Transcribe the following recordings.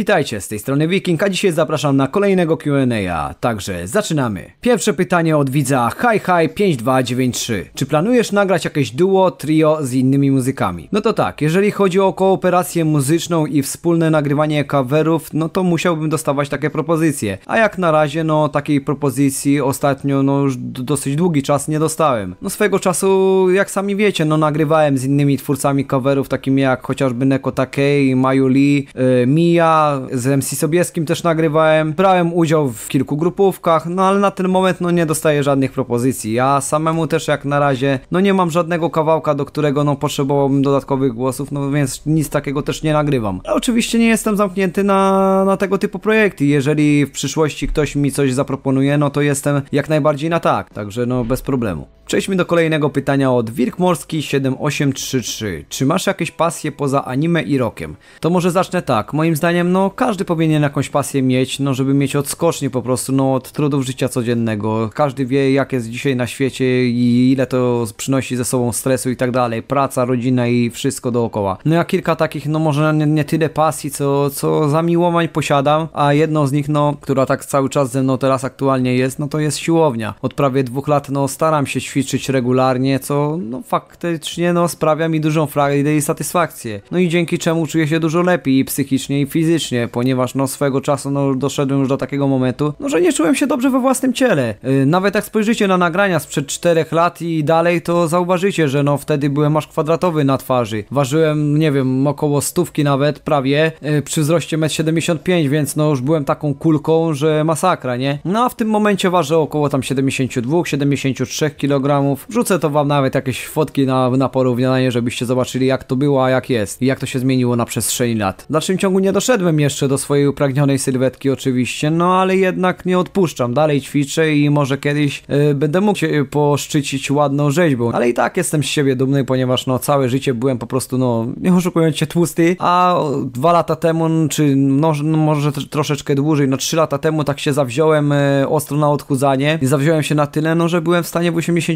Witajcie, z tej strony Wiking, a dzisiaj zapraszam na kolejnego Q&A, także zaczynamy. Pierwsze pytanie od widza HiHi5293. Czy planujesz nagrać jakieś duo, trio z innymi muzykami? No to tak, jeżeli chodzi o kooperację muzyczną i wspólne nagrywanie coverów, no to musiałbym dostawać takie propozycje. A jak na razie, no takiej propozycji ostatnio, no już dosyć długi czas nie dostałem. No swego czasu, jak sami wiecie, no nagrywałem z innymi twórcami coverów, takimi jak chociażby Neko Takei, Mayu Lee, yy, Mia, z MC Sobieskim też nagrywałem. Brałem udział w kilku grupówkach, no ale na ten moment no nie dostaję żadnych propozycji. Ja samemu też jak na razie, no nie mam żadnego kawałka, do którego no potrzebowałbym dodatkowych głosów, no więc nic takiego też nie nagrywam. Ale oczywiście nie jestem zamknięty na, na tego typu projekty. Jeżeli w przyszłości ktoś mi coś zaproponuje, no to jestem jak najbardziej na tak, także no bez problemu. Przejdźmy do kolejnego pytania od Wilkmorski 7833. Czy masz jakieś pasje poza anime i rockiem? To może zacznę tak. Moim zdaniem, no każdy powinien jakąś pasję mieć, no żeby mieć odskocznie po prostu, no od trudów życia codziennego. Każdy wie, jak jest dzisiaj na świecie i ile to przynosi ze sobą stresu i tak dalej. Praca, rodzina i wszystko dookoła. No ja kilka takich, no może nie, nie tyle pasji, co, co zamiłowań posiadam, a jedną z nich, no, która tak cały czas ze mną teraz aktualnie jest, no to jest siłownia. Od prawie dwóch lat, no staram się ćwiczyć regularnie, co no faktycznie, no sprawia mi dużą frajdę i satysfakcję. No i dzięki czemu czuję się dużo lepiej i psychicznie i fizycznie, ponieważ no swego czasu, no doszedłem już do takiego momentu, no że nie czułem się dobrze we własnym ciele. Yy, nawet jak spojrzycie na nagrania sprzed czterech lat i dalej, to zauważycie, że no wtedy byłem aż kwadratowy na twarzy. Ważyłem, nie wiem, około stówki nawet, prawie, yy, przy wzroście 1,75 m, więc no już byłem taką kulką, że masakra, nie? No a w tym momencie ważę około tam 72-73 kg. Wrzucę to wam nawet jakieś fotki na, na porównanie, żebyście zobaczyli jak to było, a jak jest i jak to się zmieniło na przestrzeni lat. W dalszym ciągu nie doszedłem jeszcze do swojej upragnionej sylwetki oczywiście, no ale jednak nie odpuszczam, dalej ćwiczę i może kiedyś yy, będę mógł się poszczycić ładną rzeźbą, ale i tak jestem z siebie dumny, ponieważ no całe życie byłem po prostu no, nie oszukując się, tłusty, a dwa lata temu, czy no, no może troszeczkę dłużej, no trzy lata temu tak się zawziąłem yy, ostro na odchudzanie. I zawziąłem się na tyle, no że byłem w stanie w 80%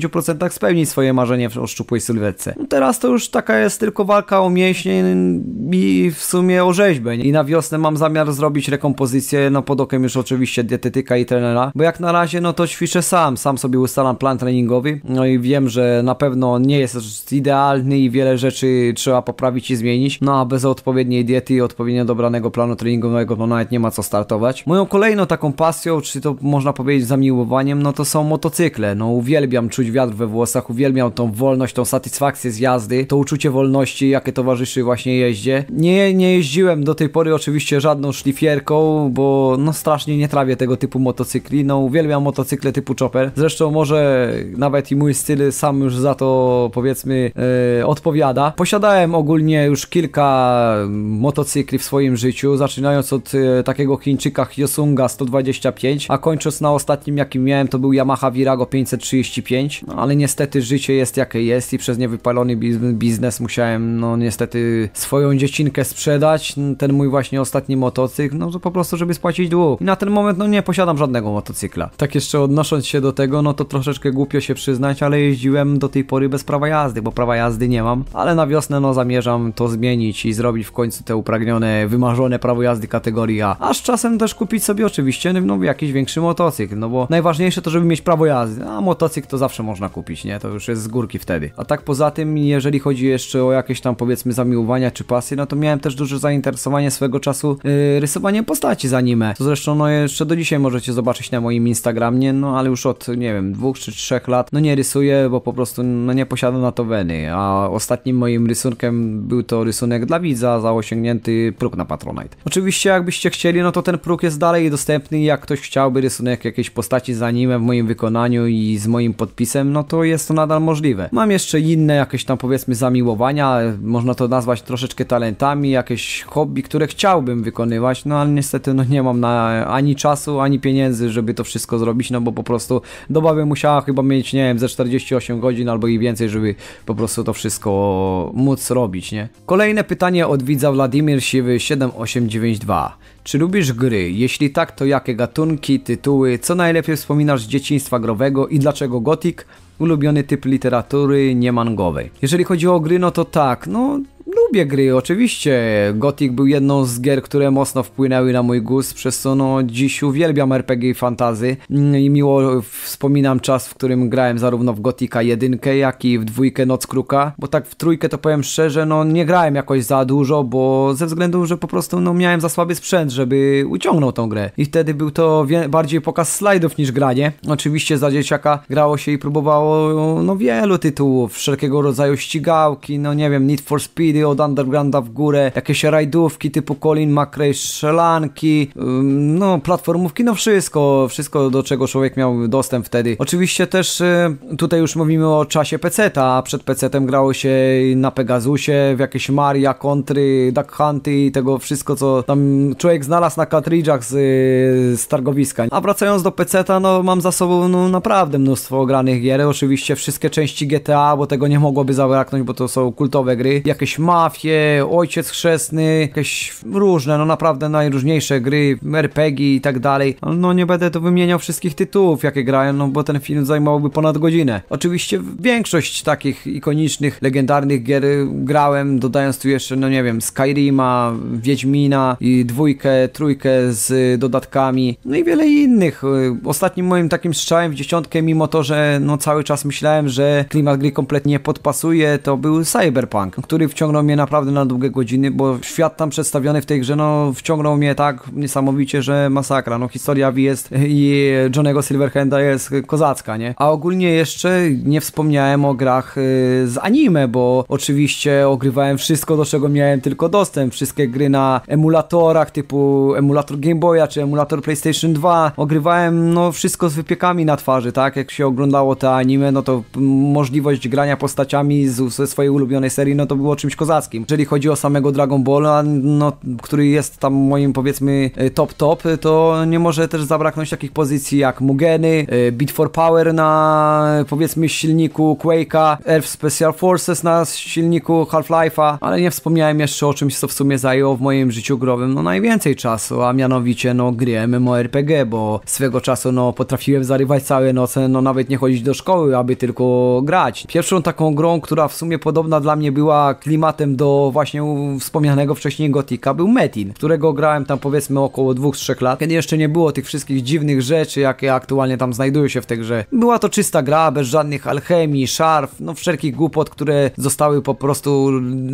spełnić swoje marzenie o szczupłej sylwetce. No teraz to już taka jest tylko walka o mięśnie i w sumie o rzeźbę. I na wiosnę mam zamiar zrobić rekompozycję, no pod okiem już oczywiście dietetyka i trenera, bo jak na razie no to ćwiczę sam, sam sobie ustalam plan treningowy, no i wiem, że na pewno nie jest idealny i wiele rzeczy trzeba poprawić i zmienić, no a bez odpowiedniej diety i odpowiednio dobranego planu treningowego to nawet nie ma co startować. Moją kolejną taką pasją, czy to można powiedzieć zamiłowaniem, no to są motocykle, no uwielbiam czuć wiatr we włosach, uwielbiam tą wolność, tą satysfakcję z jazdy, to uczucie wolności, jakie towarzyszy właśnie jeździe. Nie, nie jeździłem do tej pory oczywiście żadną szlifierką, bo no strasznie nie trawię tego typu motocykli, no uwielbiam motocykle typu chopper. Zresztą może nawet i mój styl sam już za to powiedzmy e, odpowiada. Posiadałem ogólnie już kilka motocykli w swoim życiu, zaczynając od e, takiego Chińczyka Hyosunga 125, a kończąc na ostatnim jakim miałem to był Yamaha Virago 535, no ale niestety życie jest jakie jest i przez niewypalony biznes musiałem no niestety swoją dziecinkę sprzedać, ten mój właśnie ostatni motocykl, no to po prostu żeby spłacić dług. I na ten moment no nie posiadam żadnego motocykla. Tak jeszcze odnosząc się do tego, no to troszeczkę głupio się przyznać, ale jeździłem do tej pory bez prawa jazdy, bo prawa jazdy nie mam, ale na wiosnę no zamierzam to zmienić i zrobić w końcu te upragnione, wymarzone prawo jazdy kategorii A. A z czasem też kupić sobie oczywiście no jakiś większy motocykl, no bo najważniejsze to żeby mieć prawo jazdy, a motocykl to zawsze można kupić, nie? To już jest z górki wtedy. A tak poza tym, jeżeli chodzi jeszcze o jakieś tam powiedzmy zamiłowania czy pasje, no to miałem też duże zainteresowanie swego czasu yy, rysowaniem postaci z anime. To zresztą no jeszcze do dzisiaj możecie zobaczyć na moim Instagramie, no ale już od nie wiem, dwóch czy trzech lat no nie rysuję, bo po prostu no nie posiadam na to weny, a ostatnim moim rysunkiem był to rysunek dla widza za osiągnięty próg na Patronite. Oczywiście jakbyście chcieli, no to ten próg jest dalej dostępny jak ktoś chciałby rysunek jakiejś postaci z anime w moim wykonaniu i z moim podpisem, no to jest to nadal możliwe. Mam jeszcze inne jakieś tam powiedzmy zamiłowania, można to nazwać troszeczkę talentami, jakieś hobby, które chciałbym wykonywać, no ale niestety no nie mam na ani czasu, ani pieniędzy, żeby to wszystko zrobić, no bo po prostu doba by musiała chyba mieć, nie wiem, ze 48 godzin albo i więcej, żeby po prostu to wszystko móc robić, nie? Kolejne pytanie od widza Wladimir Siwy 7892. Czy lubisz gry? Jeśli tak, to jakie gatunki, tytuły, co najlepiej wspominasz z dzieciństwa growego i dlaczego Gothic? Ulubiony typ literatury niemangowej. Jeżeli chodzi o gry, no to tak, no lubię gry, oczywiście. Gothic był jedną z gier, które mocno wpłynęły na mój gust, przez co no dziś uwielbiam RPG i fantazy mm, i miło wspominam czas, w którym grałem zarówno w Gothica 1, jak i w dwójkę Noc Kruka, bo tak w trójkę to powiem szczerze, no nie grałem jakoś za dużo, bo ze względu, że po prostu no miałem za słaby sprzęt, żeby uciągnął tą grę. I wtedy był to bardziej pokaz slajdów niż granie. Oczywiście za dzieciaka grało się i próbowało no wielu tytułów, wszelkiego rodzaju ścigałki, no nie wiem, Need for Speedy od Undergrounda w górę, jakieś rajdówki typu Colin McRae, strzelanki, no platformówki, no wszystko, wszystko do czego człowiek miał dostęp wtedy. Oczywiście też y, tutaj już mówimy o czasie PC-ta, a przed PC-tem grało się na Pegasusie, w jakieś Maria, Kontry, Duck Hunty i tego wszystko, co tam człowiek znalazł na kartridżach z, z targowiska. A wracając do PC-ta, no mam za sobą no, naprawdę mnóstwo granych gier, oczywiście wszystkie części GTA, bo tego nie mogłoby zabraknąć, bo to są kultowe gry, jakieś Mafie, Ojciec Chrzestny, jakieś różne, no naprawdę najróżniejsze gry, RPG i tak dalej. No nie będę tu wymieniał wszystkich tytułów, jakie grałem, no bo ten film zajmowałby ponad godzinę. Oczywiście większość takich ikonicznych, legendarnych gier grałem, dodając tu jeszcze, no nie wiem, Skyrima, Wiedźmina i dwójkę, trójkę z dodatkami, no i wiele innych. Ostatnim moim takim strzałem w dziesiątkę, mimo to, że no cały czas myślałem, że klimat gry kompletnie podpasuje, to był Cyberpunk, który wciągnął mnie naprawdę na długie godziny, bo świat tam przedstawiony w tej grze, no wciągnął mnie tak niesamowicie, że masakra. No historia V jest i Johnego Silverhanda jest kozacka, nie? A ogólnie jeszcze nie wspomniałem o grach y, z anime, bo oczywiście ogrywałem wszystko, do czego miałem tylko dostęp. Wszystkie gry na emulatorach typu emulator Game Boya czy emulator PlayStation 2. Ogrywałem no wszystko z wypiekami na twarzy, tak? Jak się oglądało te anime, no to możliwość grania postaciami z, ze swojej ulubionej serii, no to było czymś kozackim. Jeżeli chodzi o samego Dragon Balla, no, który jest tam moim powiedzmy y, top top, to nie może też zabraknąć takich pozycji jak Mugeny, y, Beat for Power na powiedzmy silniku Quake'a, Earth Special Forces na silniku Half-Life'a, ale nie wspomniałem jeszcze o czymś, co w sumie zajęło w moim życiu growym no najwięcej czasu, a mianowicie no gry MMORPG, bo swego czasu no potrafiłem zarywać całe noce, no nawet nie chodzić do szkoły, aby tylko grać. Pierwszą taką grą, która w sumie podobna dla mnie była klimatem do właśnie wspomnianego wcześniej Gotika, był Metin, którego grałem tam powiedzmy około 2-3 lat, kiedy jeszcze nie było tych wszystkich dziwnych rzeczy, jakie aktualnie tam znajdują się w tej grze. Była to czysta gra, bez żadnych alchemii, szarf, no wszelkich głupot, które zostały po prostu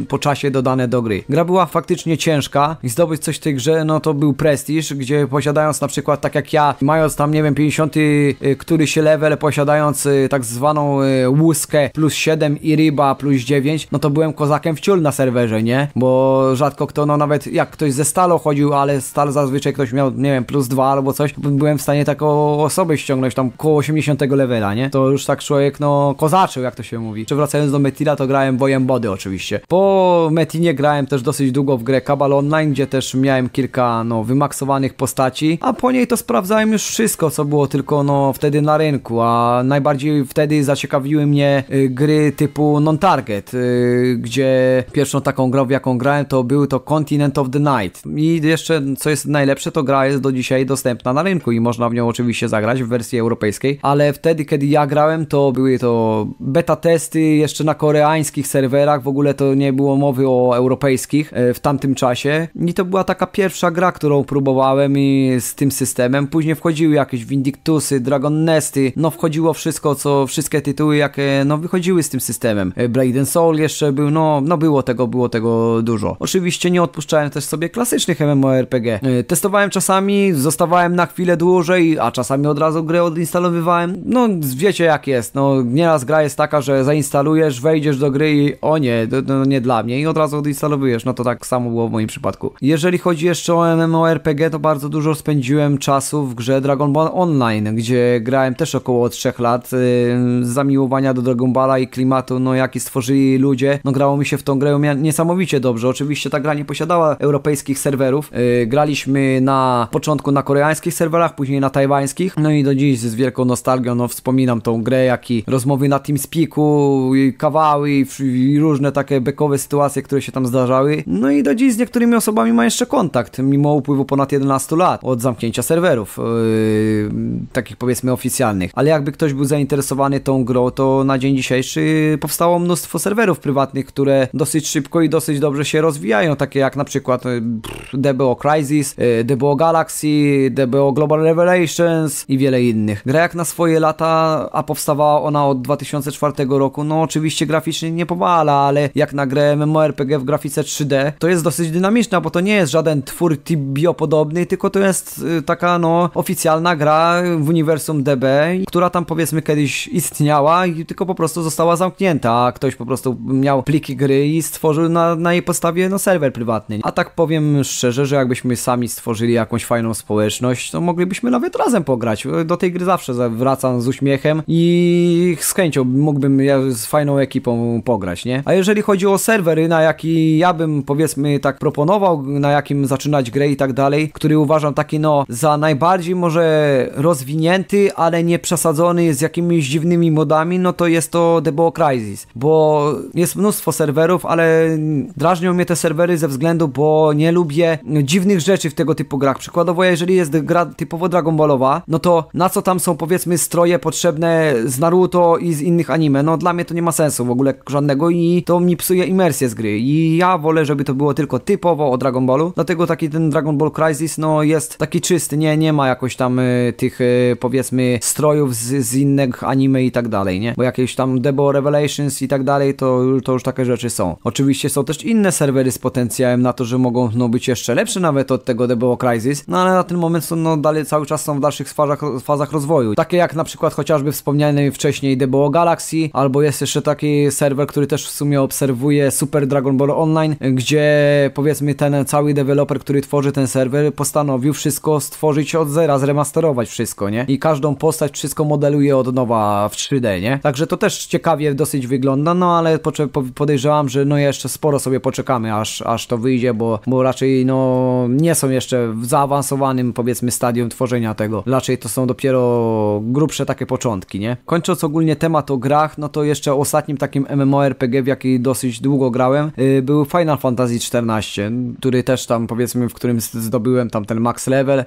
po czasie dodane do gry. Gra była faktycznie ciężka i zdobyć coś w tej grze, no to był prestiż, gdzie posiadając na przykład tak jak ja, mając tam nie wiem 50 y, któryś level, posiadając y, tak zwaną y, łuskę plus 7 i ryba plus 9, no to byłem kozakiem w ciul na serwerze, nie? Bo rzadko kto, no nawet jak ktoś ze stalo chodził, ale stal zazwyczaj ktoś miał, nie wiem, plus 2 albo coś, byłem w stanie taką osobę ściągnąć tam koło 80 levela, nie? To już tak człowiek, no, kozaczył, jak to się mówi. Czy wracając do Metila, to grałem bojem body oczywiście. Po Metinie grałem też dosyć długo w grę Cabal Online, gdzie też miałem kilka, no, wymaksowanych postaci, a po niej to sprawdzałem już wszystko, co było tylko, no, wtedy na rynku, a najbardziej wtedy zaciekawiły mnie y, gry typu non-target, y, gdzie pierwszą taką grą, w jaką grałem, to był to Continent of the Night. I jeszcze, co jest najlepsze, to gra jest do dzisiaj dostępna na rynku i można w nią oczywiście zagrać w wersji europejskiej, ale wtedy, kiedy ja grałem, to były to beta testy jeszcze na koreańskich serwerach, w ogóle to nie było mowy o europejskich e, w tamtym czasie i to była taka pierwsza gra, którą próbowałem i z tym systemem. Później wchodziły jakieś Vindictusy, Dragon Nesty, no wchodziło wszystko, co wszystkie tytuły, jakie no wychodziły z tym systemem. E, Blade Soul jeszcze był, no, no było tego, było tego dużo. Oczywiście nie odpuszczałem też sobie klasycznych MMORPG. E, testowałem czasami, zostawałem na chwilę dłużej, a czasami od razu grę odinstalowywałem. No wiecie jak jest, no nieraz gra jest taka, że zainstalujesz, wejdziesz do gry i o nie, to nie dla mnie i od razu odinstalowujesz, no to tak samo było w moim przypadku. Jeżeli chodzi jeszcze o MMORPG, to bardzo dużo spędziłem czasu w grze Dragon Ball Online, gdzie grałem też około 3 lat. Yy, zamiłowania do Dragon Balla i klimatu, no jaki stworzyli ludzie, no grało mi się w tą grę niesamowicie dobrze. Oczywiście ta gra nie posiadała europejskich serwerów. Yy, graliśmy na początku na koreańskich serwerach, później na tajwańskich, no i do dziś z wielką nostalgią, no wspominam tą grę, jak i rozmowy na TeamSpeaku, i kawały i, i różne takie bekowe sytuacje, które się tam zdarzały. No i do dziś z niektórymi osobami ma jeszcze kontakt, mimo upływu ponad 11 lat od zamknięcia serwerów, yy, takich powiedzmy oficjalnych. Ale jakby ktoś był zainteresowany tą grą, to na dzień dzisiejszy powstało mnóstwo serwerów prywatnych, które dosyć dosyć szybko i dosyć dobrze się rozwijają, takie jak na przykład y, DBO Crisis, y, DBO Galaxy, DBO Global Revelations i wiele innych. Gra jak na swoje lata, a powstawała ona od 2004 roku, no oczywiście graficznie nie powala, ale jak na grę MMORPG w grafice 3D, to jest dosyć dynamiczna, bo to nie jest żaden twór Tibio podobny, tylko to jest y, taka no oficjalna gra w uniwersum DB, która tam powiedzmy kiedyś istniała i tylko po prostu została zamknięta, a ktoś po prostu miał pliki gry i stworzył na, na jej podstawie no serwer prywatny. A tak powiem szczerze, że jakbyśmy sami stworzyli jakąś fajną społeczność, to moglibyśmy nawet razem pograć. Do tej gry zawsze wracam z uśmiechem i z chęcią mógłbym ja z fajną ekipą pograć, nie? A jeżeli chodzi o serwery, na jaki ja bym powiedzmy tak proponował, na jakim zaczynać grę i tak dalej, który uważam taki no za najbardziej może rozwinięty, ale nie przesadzony z jakimiś dziwnymi modami, no to jest to DBO Crisis, bo jest mnóstwo serwerów, ale drażnią mnie te serwery ze względu, bo nie lubię dziwnych rzeczy w tego typu grach. Przykładowo, jeżeli jest gra typowo Dragon Ballowa, no to na co tam są powiedzmy stroje potrzebne z Naruto i z innych anime? No dla mnie to nie ma sensu w ogóle żadnego i to mi psuje imersję z gry. I ja wolę, żeby to było tylko typowo o Dragon Ballu, dlatego taki ten Dragon Ball Crisis no jest taki czysty, nie, nie ma jakoś tam y, tych y, powiedzmy strojów z, z innych anime i tak dalej, nie? Bo jakieś tam Debo Revelations i tak dalej, to, to już takie rzeczy są. Oczywiście są też inne serwery z potencjałem na to, że mogą no, być jeszcze lepsze nawet od tego Debo Crisis, no ale na ten moment są no dalej cały czas są w dalszych fazach, fazach rozwoju. Takie jak na przykład chociażby wspomniany wcześniej Debo Galaxy, albo jest jeszcze taki serwer, który też w sumie obserwuje Super Dragon Ball Online, gdzie powiedzmy ten cały deweloper, który tworzy ten serwer, postanowił wszystko stworzyć od zera, zremasterować wszystko, nie? I każdą postać wszystko modeluje od nowa w 3D, nie? Także to też ciekawie dosyć wygląda, no ale podejrzewam, że no jeszcze sporo sobie poczekamy, aż, aż to wyjdzie, bo, bo raczej no nie są jeszcze w zaawansowanym powiedzmy stadium tworzenia tego. Raczej to są dopiero grubsze takie początki, nie? Kończąc ogólnie temat o grach, no to jeszcze ostatnim takim MMORPG, w jaki dosyć długo grałem, yy, był Final Fantasy XIV, który też tam powiedzmy, w którym zdobyłem tam ten max level.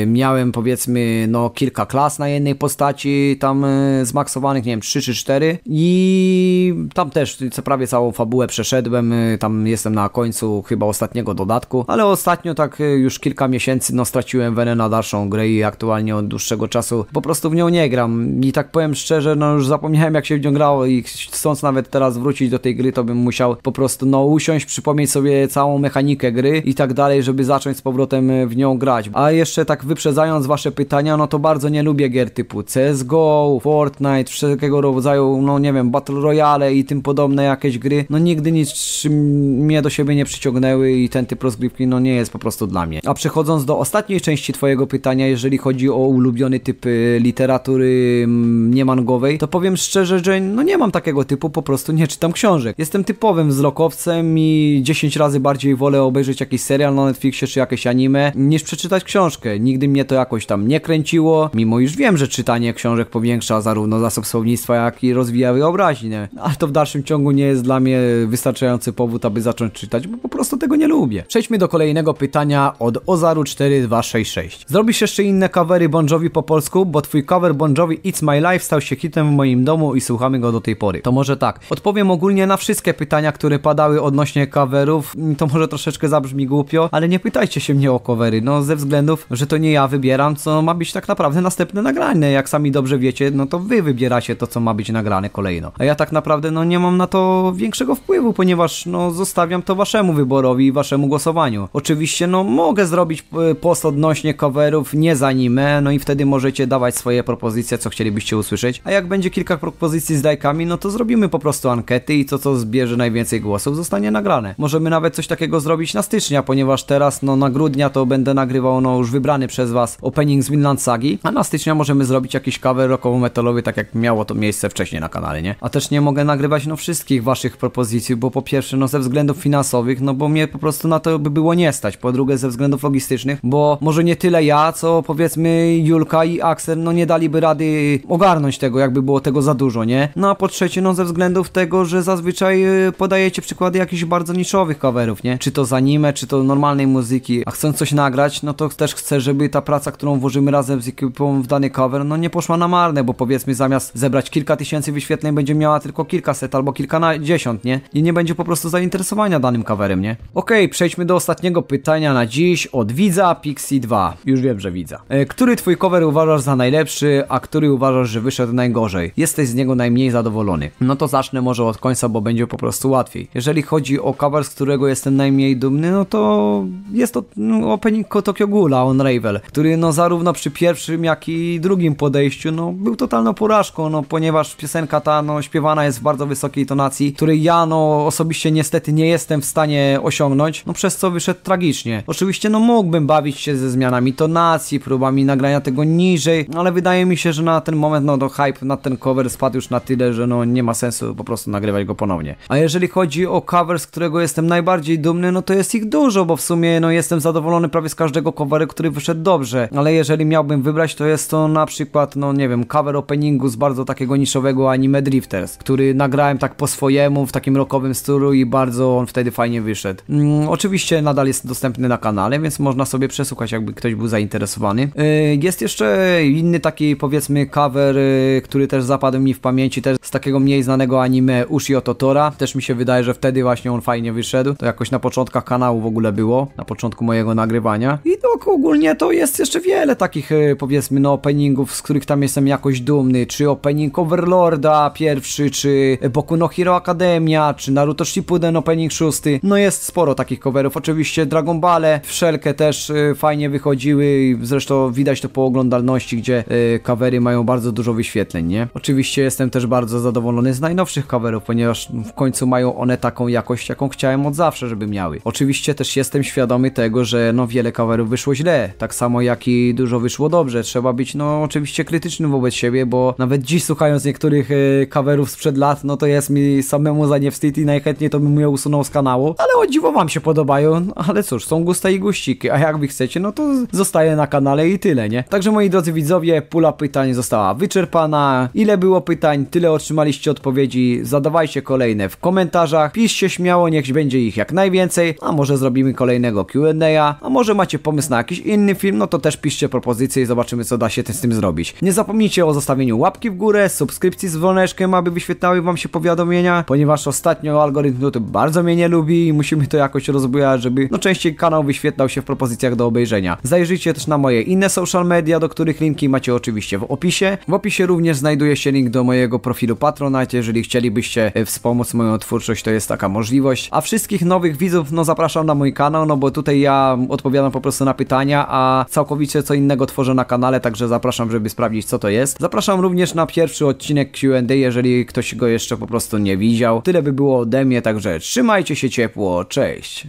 Yy, miałem powiedzmy no kilka klas na jednej postaci tam yy, zmaksowanych, nie wiem, 3 czy 4 i tam też co prawie całą fabułę przeszedłem, yy, tam jestem na końcu chyba ostatniego dodatku, ale ostatnio tak yy, już kilka miesięcy no straciłem wenę na dalszą grę i aktualnie od dłuższego czasu po prostu w nią nie gram i tak powiem szczerze, no już zapomniałem jak się w nią grało i chcąc nawet teraz wrócić do tej gry, to bym musiał po prostu no usiąść, przypomnieć sobie całą mechanikę gry i tak dalej, żeby zacząć z powrotem yy, w nią grać. A jeszcze tak wyprzedzając wasze pytania, no to bardzo nie lubię gier typu CSGO, Fortnite, wszelkiego rodzaju, no nie wiem, Battle Royale i tym podobne jakieś gry. No nigdy nic mnie do siebie nie przyciągnęły i ten typ rozgrywki no nie jest po prostu dla mnie. A przechodząc do ostatniej części twojego pytania, jeżeli chodzi o ulubiony typ y, literatury mm, niemangowej, to powiem szczerze, że no nie mam takiego typu, po prostu nie czytam książek. Jestem typowym wzrokowcem i 10 razy bardziej wolę obejrzeć jakiś serial na Netflixie czy jakieś anime, niż przeczytać książkę. Nigdy mnie to jakoś tam nie kręciło, mimo już wiem, że czytanie książek powiększa zarówno zasób słownictwa, jak i rozwija wyobraźnię. Ale to w dalszym ciągu nie jest dla mnie wystarczający powód, aby zacząć czytać, bo po prostu tego nie lubię. Przejdźmy do kolejnego pytania od Ozaru4266. Zrobisz jeszcze inne covery Bon Jovi po polsku, bo twój cover Bon Jovi It's My Life stał się hitem w moim domu i słuchamy go do tej pory. To może tak. Odpowiem ogólnie na wszystkie pytania, które padały odnośnie coverów. To może troszeczkę zabrzmi głupio, ale nie pytajcie się mnie o covery, no ze względów, że to nie ja wybieram, co ma być tak naprawdę następne nagrane. Jak sami dobrze wiecie, no to wy wybieracie to, co ma być nagrane kolejno. A ja tak naprawdę, no nie mam na to większego wpływu, ponieważ, no zostawiam to waszemu wyborowi i waszemu głosowaniu. Oczywiście, no mogę zrobić e, post odnośnie coverów, nie za anime, no i wtedy możecie dawać swoje propozycje, co chcielibyście usłyszeć. A jak będzie kilka propozycji z dajkami, no to zrobimy po prostu ankety i to, co zbierze najwięcej głosów, zostanie nagrane. Możemy nawet coś takiego zrobić na stycznia, ponieważ teraz, no na grudnia to będę nagrywał, no już wybrany przez was opening z Vinland Sagi, a na stycznia możemy zrobić jakiś cover rockowo-metalowy, tak jak miało to miejsce wcześniej na kanale, nie? A też nie mogę nagrywać, no wszystkich waszych propozycji, bo po pierwsze, no ze względów finansowych, no bo mnie po prostu na to by było nie stać, po drugie ze względów logistycznych, bo może nie tyle ja, co powiedzmy Julka i Axel, no nie daliby rady ogarnąć tego, jakby było tego za dużo, nie? No a po trzecie, no ze względów tego, że zazwyczaj y, podajecie przykłady jakichś bardzo niszowych coverów, nie? Czy to z anime, czy to normalnej muzyki, a chcąc coś nagrać, no to też chcę, żeby ta praca, którą włożymy razem z ekipą w dany cover, no nie poszła na marne, bo powiedzmy zamiast zebrać kilka tysięcy wyświetleń, będzie miała tylko kilkaset albo kilkadziesiąt, nie? I nie będzie po prostu zainteresowania danym coverem, nie? Okej, przejdźmy do ostatniego pytania na dziś od widza Pixie 2. Już wiem, że widza. E, który twój cover uważasz za najlepszy, a który uważasz, że wyszedł najgorzej? Jesteś z niego najmniej zadowolony. No to zacznę może od końca, bo będzie po prostu łatwiej. Jeżeli chodzi o cover, z którego jestem najmniej dumny, no to jest to no, opening Tokyo Ghoula on Ravel, który no zarówno przy pierwszym, jak i drugim podejściu, no był totalną porażką, no ponieważ piosenka ta, no śpiewana jest w bardzo wysokiej tonacji, której ja, no osobiście niestety nie jestem w stanie osiągnąć, no przez co wyszedł tragicznie. Oczywiście, no mógłbym bawić się ze zmianami tonacji, próbami nagrania tego niżej, ale wydaje mi się, że na ten moment, no to hype na ten cover spadł już na tyle, że no nie ma sensu po prostu nagrywać go ponownie. A jeżeli chodzi o cover, z którego jestem najbardziej dumny, no to jest ich dużo, bo w sumie no jestem zadowolony prawie z każdego coveru, który wyszedł dobrze, ale jeżeli miałbym wybrać, to jest to na przykład, no nie wiem, cover openingu z bardzo takiego niszowego anime Drifters, który nagrałem tak po swojemu, w takim rockowym stylu i bardzo on wtedy fajnie wyszedł. Mm, oczywiście nadal jest dostępny na kanale, więc można sobie przesłuchać, jakby ktoś był zainteresowany. Yy, jest jeszcze inny taki, powiedzmy, cover, yy, który też zapadł mi w pamięci, też z takiego mniej znanego anime Ushio Totora. Też mi się wydaje, że wtedy właśnie on fajnie wyszedł. To jakoś na początkach kanału w ogóle było, na początku mojego nagrywania. I to ogólnie to jest jeszcze wiele takich, yy, powiedzmy, no openingów, z których tam jestem jakoś dumny. Czy opening Overlorda pierwszy, czy Boku no Hero Academia, czy Naruto Shippuden opening szósty. No jest sporo takich coverów. Oczywiście Dragon Balle, wszelkie też y, fajnie wychodziły. Zresztą widać to po oglądalności, gdzie y, covery mają bardzo dużo wyświetleń, nie? Oczywiście jestem też bardzo zadowolony z najnowszych coverów, ponieważ w końcu mają one taką jakość, jaką chciałem od zawsze, żeby miały. Oczywiście też jestem świadomy tego, że no wiele coverów wyszło źle, tak samo jak i dużo wyszło dobrze. Trzeba być no oczywiście krytycznym wobec siebie, bo nawet dziś słuchając niektórych y, coverów sprzed lat, no to jest mi samemu za nie wstyd i najchętniej to bym je usunął z kanału, ale o dziwo wam się podobają, ale cóż, są gusta i guściki, a jak wy chcecie, no to zostaje na kanale i tyle, nie? Także moi drodzy widzowie, pula pytań została wyczerpana. Ile było pytań, tyle otrzymaliście odpowiedzi. Zadawajcie kolejne w komentarzach. Piszcie śmiało, niech będzie ich jak najwięcej, a może zrobimy kolejnego Q&A, a może macie pomysł na jakiś inny film, no to też piszcie propozycje i zobaczymy co da się z tym zrobić. Nie zapomnijcie o zostawieniu łapki w górę, subskrypcji z dzwoneczkiem, aby wyświetlały wam się powiadomienia, ponieważ ostatnio algorytm YouTube bardzo mnie nie lubi i musimy to jakoś rozbujać, żeby no częściej kanał wyświetlał się w propozycjach do obejrzenia. Zajrzyjcie też na moje inne social media, do których linki macie oczywiście w opisie. W opisie również znajduje się link do mojego profilu Patronite, jeżeli chcielibyście e, wspomóc moją twórczość, to jest taka możliwość. A wszystkich nowych widzów, no zapraszam na mój kanał, no bo tutaj ja odpowiadam po prostu na pytania, a całkowicie co innego tworzę na kanale, także zapraszam, żeby sprawdzić co to jest. Zapraszam również na pierwszy odcinek Q&A, jeżeli ktoś go jeszcze po prostu nie widział. Tyle by było ode mnie, także trzymajcie się ciepło, cześć!